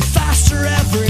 faster every